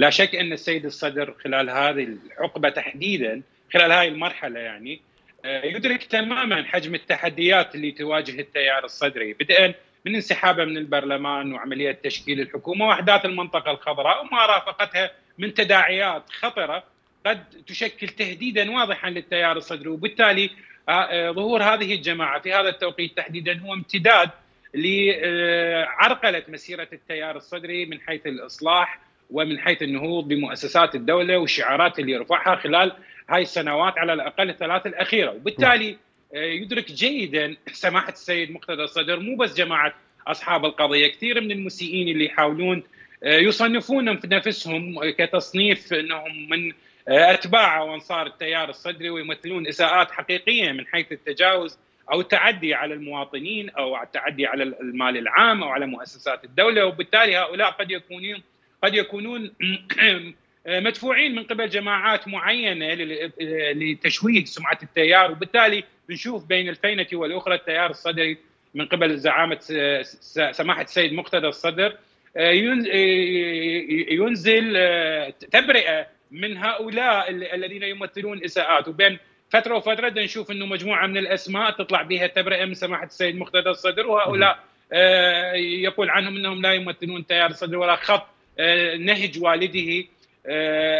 لا شك أن السيد الصدر خلال هذه الحقبه تحديدا خلال هذه المرحلة يعني يدرك تماما حجم التحديات اللي تواجه التيار الصدري بدءا من انسحابه من البرلمان وعملية تشكيل الحكومة وأحداث المنطقة الخضراء وما رافقتها من تداعيات خطرة قد تشكل تهديدا واضحا للتيار الصدري. وبالتالي ظهور هذه الجماعة في هذا التوقيت تحديدا هو امتداد لعرقلة مسيرة التيار الصدري من حيث الإصلاح ومن حيث النهوض بمؤسسات الدولة والشعارات اللي رفعها خلال هاي السنوات على الأقل الثلاث الأخيرة. وبالتالي يدرك جيدا سماحة السيد مقتدى الصدر مو بس جماعة أصحاب القضية كثير من المسيئين اللي يحاولون يصنفون في نفسهم كتصنيف إنهم من أتباع وانصار التيار الصدري ويمثلون إساءات حقيقية من حيث التجاوز أو التعدي على المواطنين أو التعدي على المال العام أو على مؤسسات الدولة. وبالتالي هؤلاء قد يكونون قد يكونون مدفوعين من قبل جماعات معينة لتشويه سمعة التيار وبالتالي بنشوف بين الفينة والأخرى التيار الصدري من قبل زعامة سماحة السيد مقتدى الصدر. ينزل تبرئة من هؤلاء الذين يمثلون إساءات. وبين فترة وفترة نشوف إنه مجموعة من الأسماء تطلع بها تبرئة من سماحة السيد مقتدى الصدر وهؤلاء يقول عنهم إنهم لا يمثلون تيار الصدر ولا خط نهج والده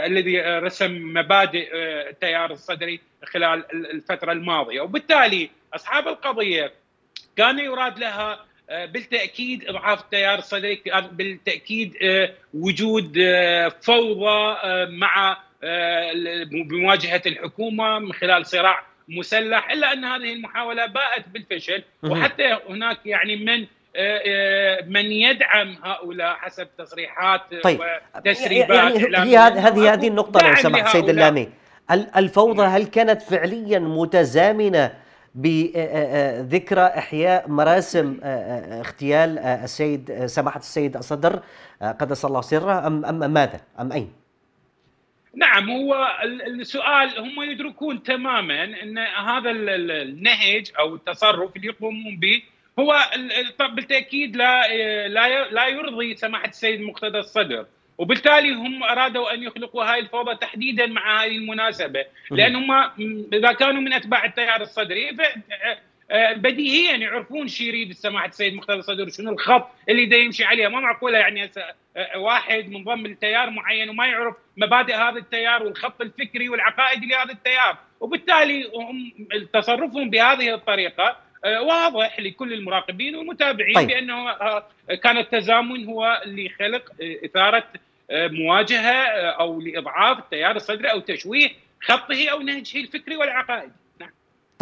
الذي رسم مبادئ التيار الصدري خلال الفترة الماضية. وبالتالي أصحاب القضية كان يراد لها بالتأكيد إضعاف التيار الصدري بالتأكيد وجود فوضى مع بمواجهة الحكومة من خلال صراع مسلح إلا أن هذه المحاولة باءت بالفشل. وحتى هناك يعني من من يدعم هؤلاء حسب تصريحات طيب. وتسريبات يعني هي هذه هذه النقطة لو سمحت سيد اللامي. الفوضى هل كانت فعليا متزامنة بذكرى إحياء مراسم اغتيال السيد سماحة السيد الصدر قدس الله سره أم, أم ماذا؟ أم أين؟ نعم هو السؤال هم يدركون تماما إن هذا النهج أو التصرف اللي يقومون به هو بالتأكيد لا لا لا يرضي سماحة السيد مقتدى الصدر. وبالتالي هم أرادوا أن يخلقوا هاي الفوضى تحديدا مع هذه المناسبة. لأن هم إذا كانوا من أتباع التيار الصدري بديهيا يعرفون شو يريد سماحة السيد مقتدى الصدر شنو الخط اللي دا يمشي عليه. ما معقولة يعني واحد منضم لتيار معين وما يعرف مبادئ هذا التيار والخط الفكري والعقائدي لهذا التيار. وبالتالي هم تصرفهم بهذه الطريقة. واضح لكل المراقبين والمتابعين طيب. بأنه كان التزامن هو لخلق إثارة مواجهة أو لإضعاف التيار الصدري أو تشويه خطه أو نهجه الفكري والعقائدي